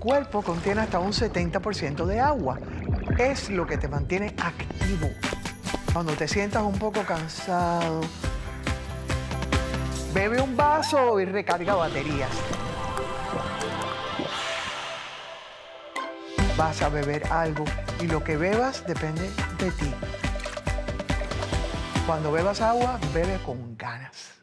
cuerpo contiene hasta un 70% de agua. Es lo que te mantiene activo. Cuando te sientas un poco cansado, bebe un vaso y recarga baterías. Vas a beber algo y lo que bebas depende de ti. Cuando bebas agua, bebe con ganas.